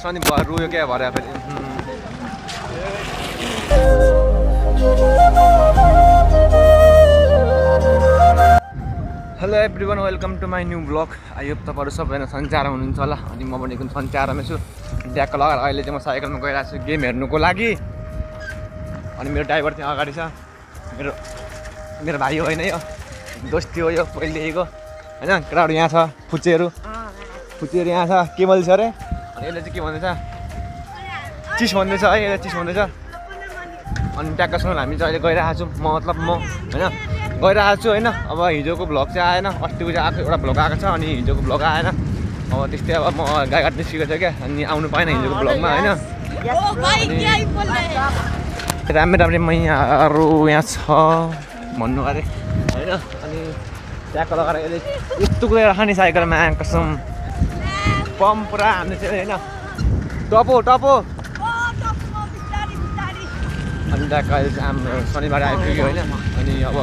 Loss पनि भयो रुयो क्या भरे। Hello everyone welcome to my new blog आयो तपाईँहरू सबैजना सन्चार हुनुहुन्छ होला अनि म पनि एकदम सन्चारमा छु ट्याक्क लगाएर अहिले चाहिँ म साइकलमा गइरहेको छु गेम हेर्नुको लागि अनि मेरो ड्राइभर त्यहाँ अगाडि छ मेरो मेरो भाइ हो होइन यो दोस्ती हो यो पहिलेदेखिको होइन केटाहरू यहाँ छ फुच्चेहरू फुच्चेहरू यहाँ छ के बोल्छ अरे यसले चाहिँ के भन्दैछ? चिस भन्दैछ है यसले चिस भन्दैछ। अनि ट्याक्कसँग हामी चाहिँ अहिले गइरहेको छौँ। म मतलब म होइन? गइरहेको छु होइन? अब हिजोको भ्लग चाहिँ आएन। अस्तिको चाहिँ आएको एउटा भ्लग आएको छ अनि हिजोको भ्लग आएन। अब त्यस्तै अब म गाई काट्नु सिकेको छ क्या। अनि आउनु पाएन हिजोको भ्लगमा होइन? राम्रै राम्रै मैयाहरू यहाँ छ भन्नु अरे होइन? अनि ट्याक्क लगाएर यसले यस्तो कुदेर खाने साइकलमा कसम पम्प पुरा हान्ने थियो होइन टपो टपो ओ टप्पो बिस्तारी बिस्तारी अनि ट्याक्क अहिले चाहिँ हाम्रो शनिबार आइपुग्यो होइन। अनि अब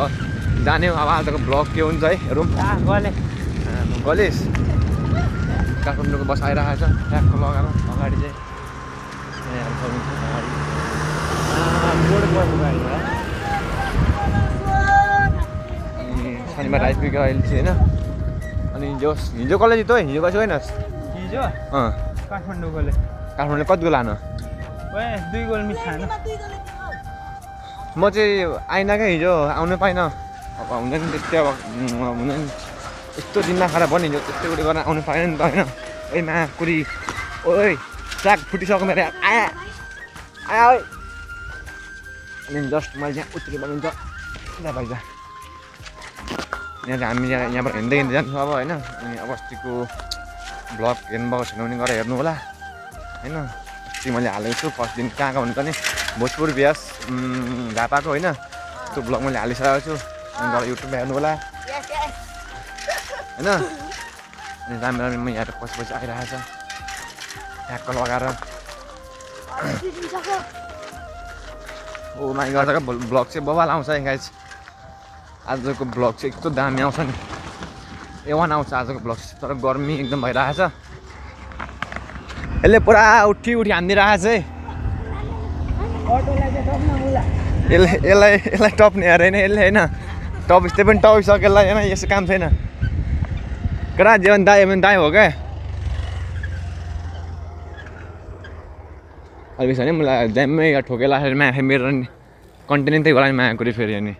जाने अब आजको ब्लग के हुन्छ है गले। गलेस काठमाडौँको बस आइरहेको छ ट्याक्क लगाएर अगाडि चाहिँ अनि शनिबार आइपुग्यो अहिले चाहिँ होइन। अनि हिजो हिजो कसले जित्यो हिजो कसो होइन हिजो अँ। काठमाडौँ गले काठमाडौँले कति गोल हानु ओए दुई गोल मिस खानु म चाहिँ आइनँ क्या हिजो आउनु पाइनँ। अब हुन्छ नि त्यस्तै अब। हुन्छ नि। यस्तो दिनमा खराब भयो नि हिजो त्यस्तै कुरो गर्न आउनु पाएन नि त होइन। ओइ मा कुरी। ओइ ट्र्याक फुटिसक्यो मेरो। आया। आया ओइ। अनि जस्ट मैले यहाँ उत्रियो भने चाहिँ जा भाइ जा। यहाँ चाहिँ हामी यहाँ यहाँबाट हिँड्दै हिँड्दै जान्छौँ अब होइन। अनि अब अस्तिको ब्लग हेर्नुभएको छैन भने गएर हेर्नु होला। होइन? अस्ति मैले हालेको छु फर्स्ट दिन कहाँ कहाँ भन्नु पर्ने भोजपुर ब्यास उम्, झापाको होइन? त्यो ब्लग मैले हालिसकेको छु। अनि गएर युट्युबमा हेर्नु होला। होइन? अनि राम्रो राम्रो म यहाँ पछि पछि आइरहेको छ ट्याक्क लगाएर। ओ माइ गर्दाको ब्लग चाहिँ बबाल आउँछ गाइज आजको ब्लग चाहिँ यस्तो दामी आउँछ नि। ए वान आउँछ आजको ब्लग तर गर्मी एकदम भइरहेको छ यसले पुरा उठी उठी हानिदिइरहेको छ है। यसले यसलाई यसलाई टप्ने अरे होइन यसले होइन टप यस्तै पनि टपिसक्यो यसलाई होइन यसो काम छैन। केटा जीवन दाइ भने दाइ हो क्या अहिले छ नि मलाई ड्याममै ठोकेर लाखेर माया मेरो नि कन्टेन्ट त्यही होला नि माया कुरो फेरि अनि।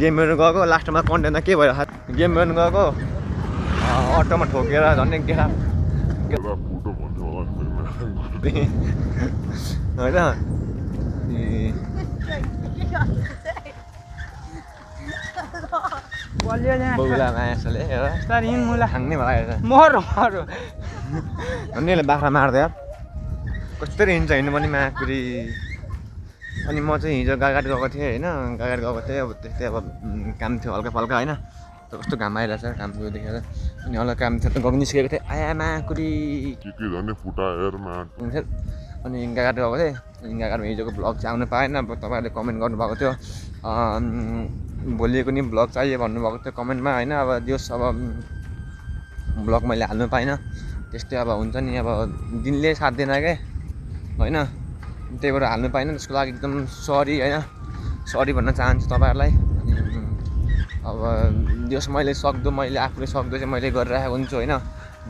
गेम हेर्नु गएको लास्टमा कन्टेन्टमा के भयो गेम हेर्नु गएको। अटोमा ठोकेर झन् होइन ए, मुला खाङ्ने भयो मर मर अन्यले बाख्रा मार्दै यार कसरी हिँड्छ हिँड्नु पनि माकुरी अनि म चाहिँ हिजो गागाट गएको थिएँ होइन गागाट गएको थिएँ अब त्यस्तै अब काम थियो हल्का फल्का होइन कस्तो घाम आइरहेछ कामको देखेर। अनि हल्का काम थियो त गएको निस्केको थिएँ आया माकुरी। के के झन् फुटाएरमा हुन्छ अनि गागाट गएको थिएँ। अनि गागाटमा हिजोको ब्लग चाहिँ आउनु पाएन अब तपाईँहरूले कमेन्ट गर्नुभएको थियो। भोलिको नि ब्लग चाहियो भन्नुभएको थियो कमेन्टमा होइन? अब दियोस् अब ब्लग मैले हाल्नु पाइनँ। त्यस्तै अब हुन्छ नि अब दिनले साथ दिएन क्या होइन? त्यही भएर हाल्नु पाइनँ त्यसको लागि एकदम सरी होइन? सरी भन्न चाहन्छु तपाईँहरूलाई। अनि अब दियोस् मैले सक्दो मैले आफूले सक्दो चाहिँ मैले गरिरहेको हुन्छु होइन?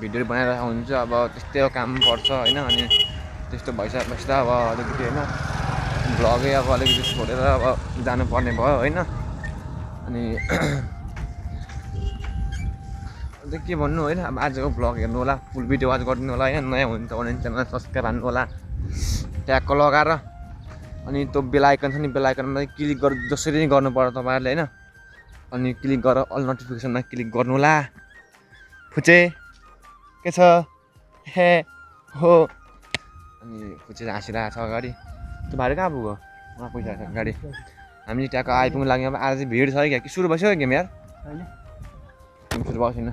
भिडियोहरू बनाइरहेको हुन्छु अब त्यस्तै काम पर्छ होइन? अनि त्यस्तो भइसकेपछि त अब अलिकति होइन? भ्लगै अब अलिकति छोडेर अब जानुपर्ने भयो होइन? अनि अन्त के भन्नु होइन? अब आजको भ्लग हेर्नु होला फुल भिडियो वाच गरिदिनु होला होइन? नयाँ हुन्छ भने च्यानल सब्सक्राइब हान्नु होला। ट्यागको लगाएर। अनि त्यो बेल आइकन छ नि बेल आइकनमा क्लिक गर जसरी नै गर्नु पर्छ तपाईँहरूले होइन? अनि क्लिक गरेर अल नोटिफिकेसनमा क्लिक गर्नु होला फुचे के छ? हे हो। अनि फुचे हाँसिरहेको छ अगाडि। त्यो भाइले कहाँ पुग्यो? उहाँ पुगिरहेको छ गाडी हामी ट्याक्क आइपुग्नु लाग्यौँ। अब आज चाहिँ भिड छ है क्या? कि सुरु भइसक्यो गेम यार? सुरु भएको छैन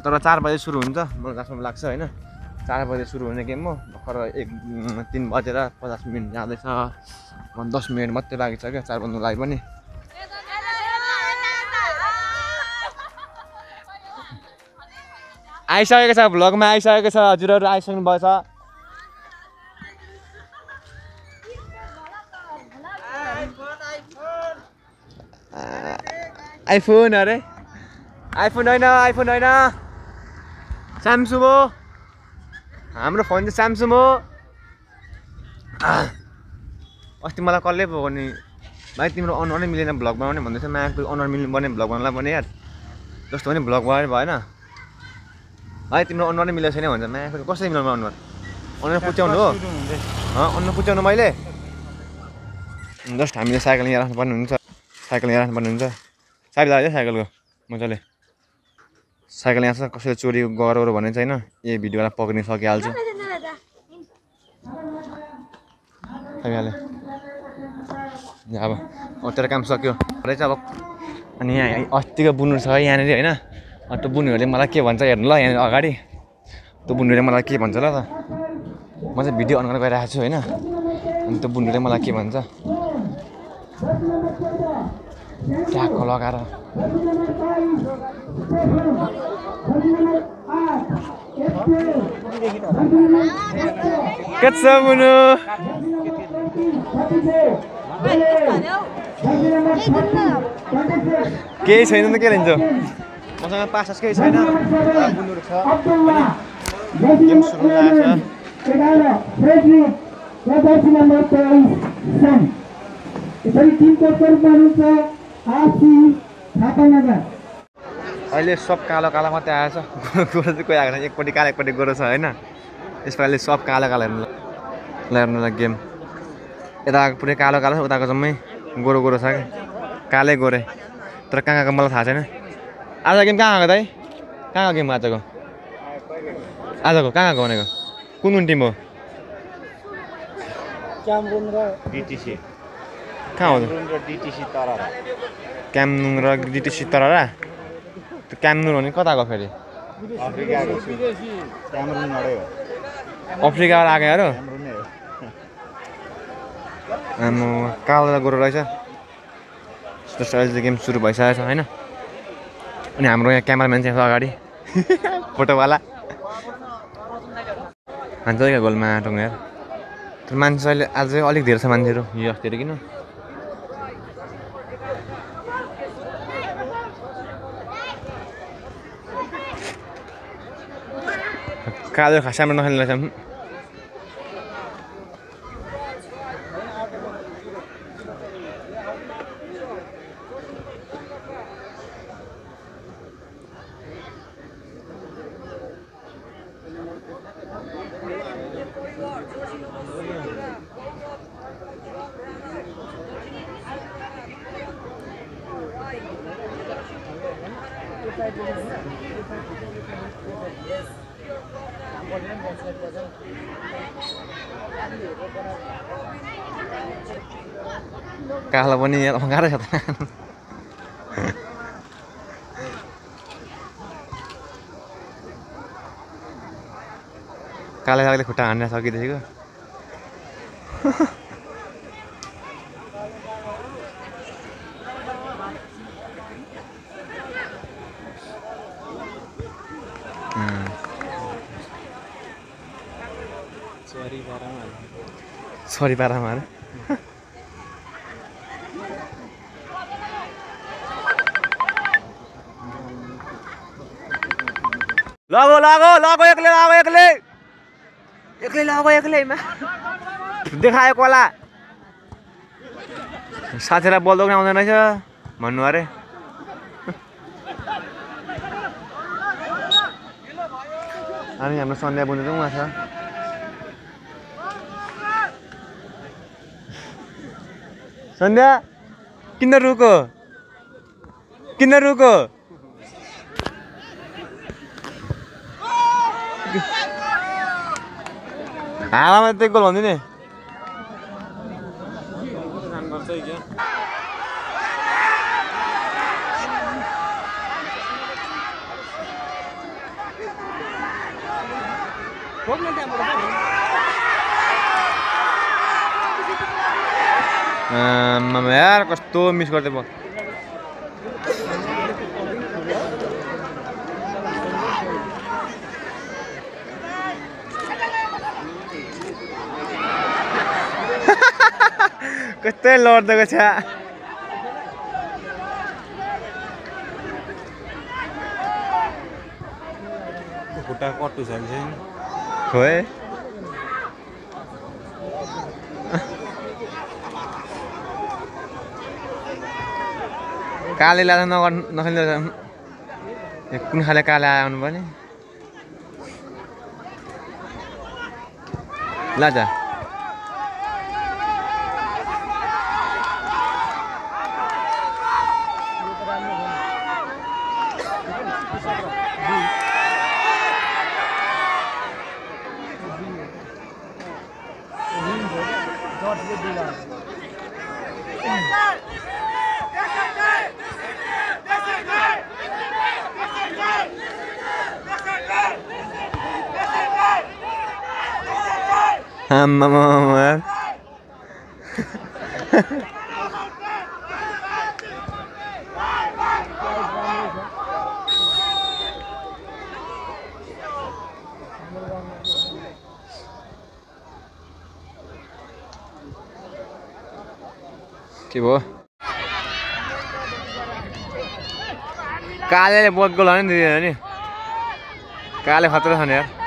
तर चार बजे सुरु हुन्छ। मलाई जसमा लाग्छ होइन। चार बजे सुरु हुने गेम हो। भर्खर एक तिन बजेर पचास मिनट जाँदैछ। दस मिनट मात्रै बाँकी छ क्या चार बज्नु लागि पनि। आइसकेको छ भ्लगमा आइसकेको छ हजुरहरू आइसक्नु भएछ आइफोन अरे। आइफोन होइन आइफोन होइन। स्यामसुङ हो। हाम्रो फोन चाहिँ स्यामसुङ हो। अस्ति मलाई कसले पो नि भाइ तिम्रो अनुहारै मिलेन भ्लग बनाउने भन्दैछ मायाको अनुहार मिल्नु पर्ने भ्लग बनाउनुलाई भने यार। जस्तो पनि भ्लग बनाएर भएन। भाइ तिम्रो अनुहार नै मिलेको छैन भन्छ मायाको कसरी मिलाउनु अनुहार अनुहार पुच्याउनु हो अनुहार पुच्याउनु मैले जस्ट हामीले साइकल यहाँ राख्नुपर्ने हुन्छ साइकल यहाँ राख्नुपर्ने हुन्छ साइड लाग्यो साइकलको मजाले साइकल यहाँ छ कसैले चोरी गरौँ भन्ने छैन यही भिडियोलाई पक्रिन सकिहाल्छ सकिहाल्यो अब तेरो काम सक्यो रहेछ अब अनि यहाँ अस्तिको बुन्नु छ यहाँनिर होइन त्यो बुन्नेहरूले मलाई के भन्छ हेर्नु ल यहाँनिर अगाडि। त्यो बुन्नेहरूले मलाई के भन्छ ल त। म चाहिँ भिडियो अन गरेर गइरहेको छु होइन? अनि त्यो बुन्नेले मलाई के भन्छ? ट्याक्क लगाएर। के छ बुनु केही छैन त के लिन्छ? मसँग पास केही छैन। बुन्नुहरू छ। गेम सुरु छ अहिले सब कालो कालो मात्रै आएछ गोरो चाहिँ कोही आएको छैन। एकपट्टि कालो एकपट्टि गोरो छ होइन? यसपालि सब कालो कालो हेर्नु हेर्नुलाई गेम। यता पुरै कालो कालो छ उताको जम्मै गोरो गोरो छ क्या कालै गोरे। तर कहाँ कहाँको मलाई थाहा छैन। आज गेम कहाँ आएको दाइ कहाँ गेम आजको आजको कहाँ गएको भनेको कुन कुन टिम हो डिटिसी कहाँ हो र डिटिसी तर क्यामनुङ र डिटिसी तररा त्यो क्यामनुङ भने कता गयो फेरि अफ्रिकाको क्यामरुन अरे हो अफ्रिकाबाट आएको यार क्यामरुन नै हो आम्मा कालो गोरो रहेछ जस्तो अहिले गेम सुरु भइसकेको छ होइन अनि हाम्रो यहाँ क्यामराम्यान चाहिँ छ अगाडि फोटोवाला हान्छ क्या गोलमा यार तर मान्छे अहिले आज अलिक धेरै छ मान्छेहरू यो अस्तिहरू किन कालो खास राम्रो नखेल्ने रहेछ कालो पनि गाह्रो छ त काले काले खुट्टा हान्न सकिँदैछको सरी पारामा अरे लगो लगो लगो एक्लै लगो एक्लै एक्लै लगो एक्लैमा देखाएको होला साथीलाई बोल्दो पनि आउँदैन रहेछ भन्नु अरे अनि हाम्रो सन्ध्या बुझ्नु उहाँ छ सन्ध्या। किन रुको। किन रुको। हावामा त्यो गोल भन्दिनँ। यार कस्तो मिस गर्थेँ म कस्तै लड्दोको छ खुट्टा कट्टु छ है काले लाँदा नगर नखेल्नु कुन खाले काले आउनु पर्ने लाजा आम्मामा के भयो कालेले बोट गोल नि दिँदैन नि काले खतरा छ नि यार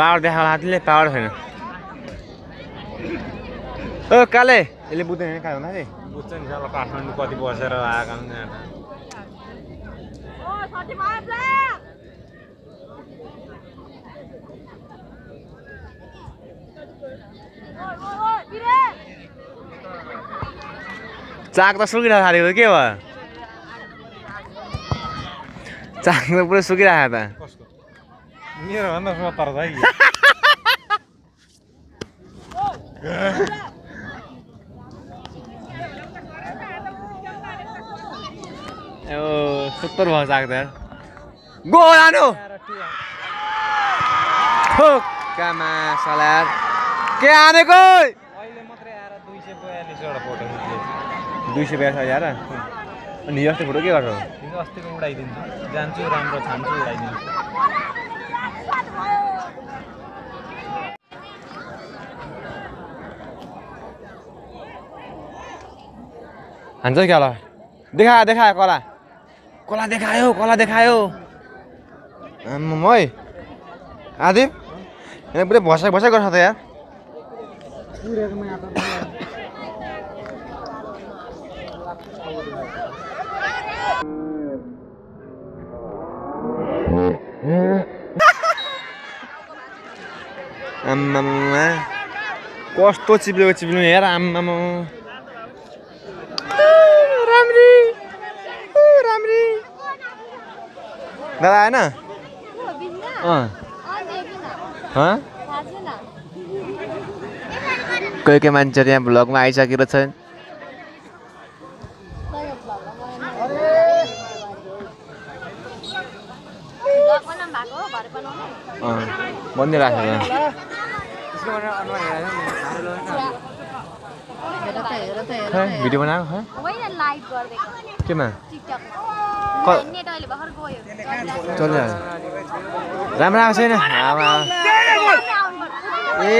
पावर देखाएको हातले पावर छैन ओ काले यसले बुझ्दैन कहाँ हुँदा बुझ्छ नि साला काठमाडौँ कति बसेर आएका ओ चाक त सुकिरहेको थालेको के भयो चाक त पुरै सुकिरहेको त सत्तर छ है ए सत्तर भयो यार गो लानु ठोक्कामा सलार के आएर दुई सय बयास हजार अनि अस्ति फोटो के गर्छौ हिजो अस्तिको उडाइदिन्छु जान्छु राम्रो छान्छु उडाइदिन्छु हान्छ क्या होला। देखायो देखायो कला। कला देखायो कला देखायो। है आदिप यहाँ पुरै भसाइ भसाइ गर्छ त यार आम्मामा कस्तो चिप्लेको चिप्लेको हेर आम्मामा राम्री ऊ, राम्री दादा आएन कोही कोही मान्छेहरू यहाँ भ्लगमा आइसकेको छन् छ भिडियो बनाएको केमा राम्रो आएको छैन ए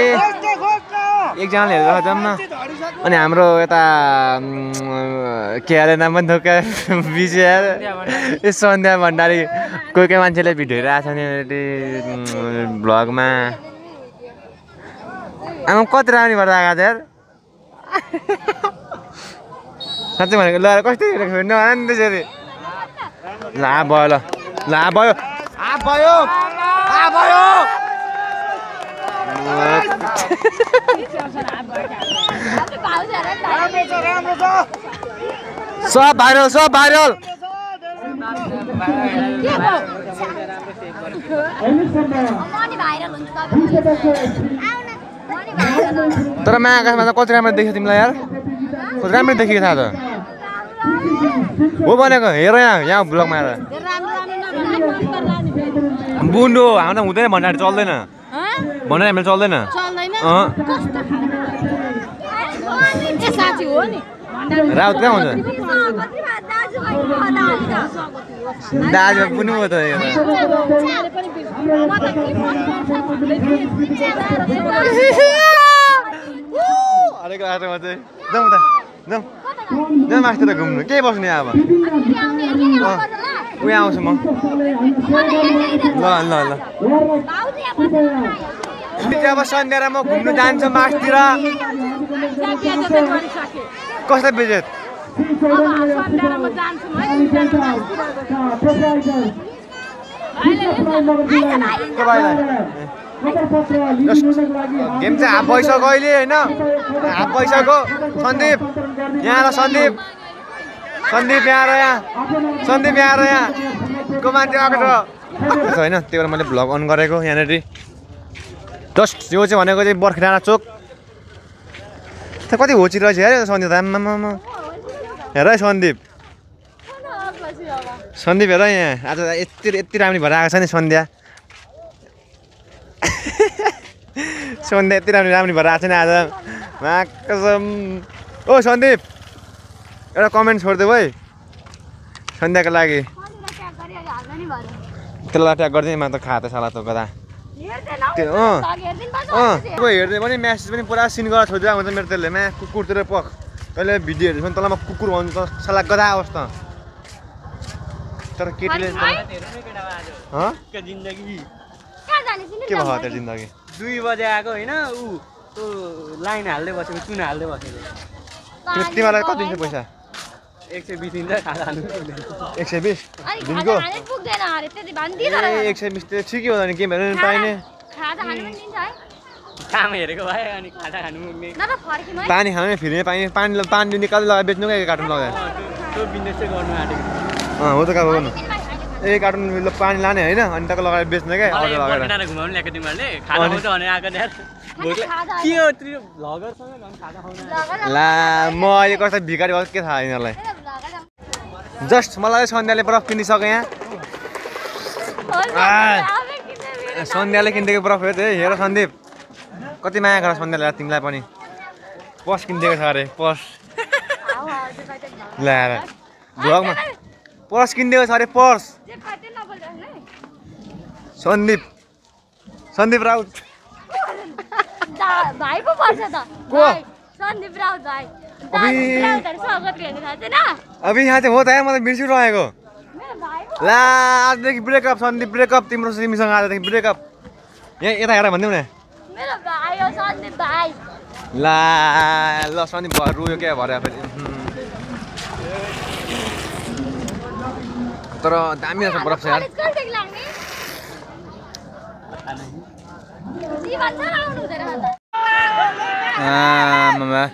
एकजनाले हेरेर जम्मा अनि हाम्रो यता के अरे नाम पनि धोका ए सन्ध्या भण्डारी कोही कोही मान्छेले भिडियो हेरिरहेको छ नि भ्लगमा आमा कति राम्रो भएर आएको छ साँच्चै भनेको ल कस्तो हेरेको फेरि नभन नि त्यसरी ल भयो ल। ल भयो। आ भयो। आ भयो। सब भाइरल सब भाइरल। तर माया आकाशमा त कति राम्रो देखियो तिमीलाई यार? कति राम्रो देखियो थाहा त? हो भनेको हेर यहाँ यहाँ ब्लगमा आएर बुन्डो हाम्रो हुँदैन भन्नाले चल्दैन भनेर हामीले चल्दैन राउत कहाँ हुन्छ दाजु पनि हो त अलिक बाटोमा चाहिँ जाउँ त जाउँ जाउँ मास्टर घुम्नु केही बस्ने अब उयो आउँछु म ल ल ल अब सन्ध्या म घुम्नु जान्छु मासतिर कसलाई बेजेत के गेम चाहिँ हाफ भइसक्यो अहिले होइन हाफ भइसक्यो सन्दीप यहाँ र सन्दीप। सन्दीप यहाँ र यहाँ। सन्दीप यहाँ र यहाँ। को मान्छे आएको छ होइन त्यही भएर मैले भ्लग अन गरेको यहाँनिर। जस्ट यो चाहिँ भनेको चाहिँ बर्खे डाँडा चोक। त्यो कति होची रहेछ? हेर सन्दीप आम्मामा। हेर है सन्दीप। सन्दीप हेर यहाँ। आज यति यति राम्रो भएर आएको छ नि सन्ध्या। सन्ध्या यति राम्रो राम्रो भएर आएको छ नि आज। माकसम। ओ सन्दीप! एउटा कमेन्ट छोडिदेऊ है। सन्ध्याको लागि। त्यसलाई ट्याग गरिदिएँ म त खाता साला त गदा त्यो हेर्दै पनि म्यासेज पनि पुरा सिन गरेर छोडिदिएको हुन्छ मेरो त्यसले म्या कुकुरतिर पख। तैँले भिडियो हेर्दैछ भने तँलाई म कुकुर भन्छु त साला गदा होस् त। तर केटीले के भयो त्यो जिन्दगी? दुई बजे आएको होइन ऊ। लाइन हाल्दै बसेको चुन हाल्दै बसेको। त्यो तिमीलाई कति दिन्छ पैसा? एक सय बिस दिन्छ एक सय बिस? दिनको एक सय बिस त ठिकै हो त नि पाइने। खाजा खानु पनि दिन्छ है। काम हेरेको भए अनि खाजा खानु फर्किम है। पानी खानु पनि पानी पानी निकाल्दै लगाएर बेच्नु क्या कार्टुन लगाएर त्यो- त्यो हो त कहाँ गर्नु। एक कार्टुन पानी लाने होइन अनि टक्क लगाएर बेच्ने क्या अर्डर लगाएर। घुमाउनु ल्याएको तिमीहरूले? खाउँछ आएको के हो ला म अहिले कस्तो भिखारी भएको के थाहा यिनीहरूलाई? जस्ट मलाई सन्ध्याले बरफ किनिसक्यो यहाँ। सन्ध्याले किनिदिएको बरफ हेर है हेर सन्दीप। कति माया गर सन्ध्याले तिमीलाई पनि। पर्स किनिदिएको छ अरे पर्स ल्याएर भ्लगमा पर्स किनिदिएको छ अरे पर्स सन्दीप। सन्दीप राउत। भाइ पो पर्छ त। सन्दीप राउत भाइ। अबि। यहाँ चाहिँ हो त यहाँ मलाई बिर्सिरहेको ला आजदेखि ब्रेकअप सन्दीप ब्रेकअप तिम्रो तिमीसँग आजदेखि ब्रेकअप। यहाँ यता हेर भनिदिउँ न ला ल सन्दीप भयो रुयो क्या भरे फेरि तर दामी रहेछ बरफ चाहिँ यार आमामा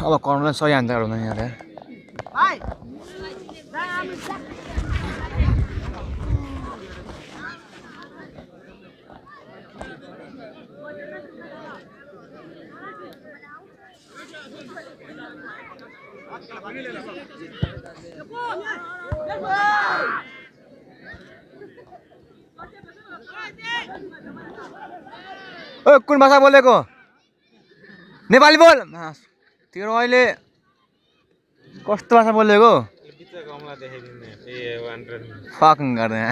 अब करोना सही हान्छ यहाँ ओ कुन भाषा बोलेको? नेपाली बोल। तेरो अहिले कस्तो भाषा बोलेको? फकिङ गर्ने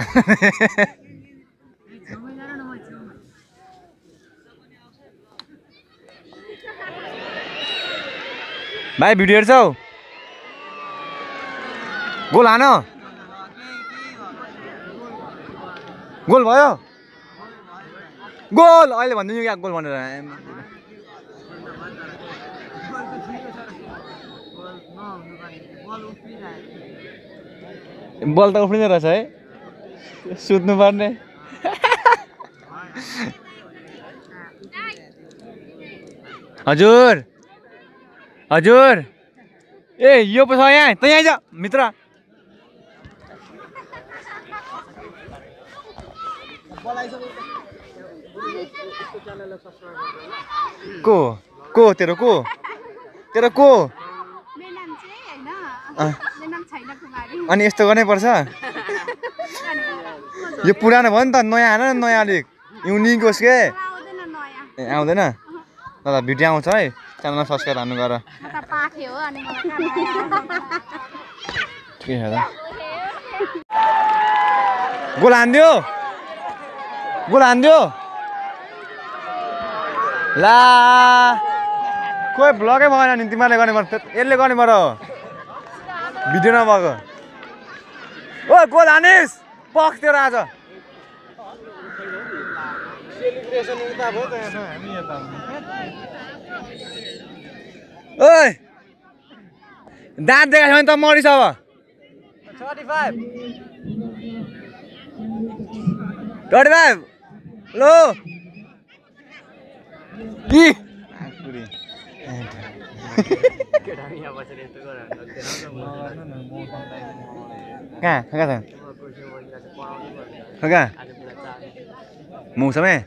भाइ भिडियो हेर्छौ? गोल हान। गोल भयो? गोल! अहिले भनिदिनु क्या गोल भनेर। बल त उफ्रिँदै रहेछ है। सुत्नु पर्ने हजुर। हजुर। ए यो पो छ यहाँ। त यहाँ आइज। मित्र। को? को? तेरो को? तेरो को? अनि यस्तो गर्नै पर्छ? यो पुरानो भयो नि त नयाँ आएन नि नयाँ अलिक। युनिक होस् के? ए आउँदैन? ल ल भिडियो आउँछ है। च्यानलमा सब्सक्राइब हान्नु गर। त के छ त। गोल हानिदियो गोल हानिदियो ला। खोइ भ्लगै भएन नि तिमीहरूले गर्ने पर्छ यसले गर्ने पऱ्यो भिडियो नभएको। ओ गोल हानिस् पक्थ्यो र आज। ओइ। दाँत देखाएको छ भने त मरिस अब। थर्टी फाइभ ट्वेन्टी फाइभ लो कि केटा यहाँ बसेर यस्तो गर कहाँ कहाँ छ कहाँ मौसमै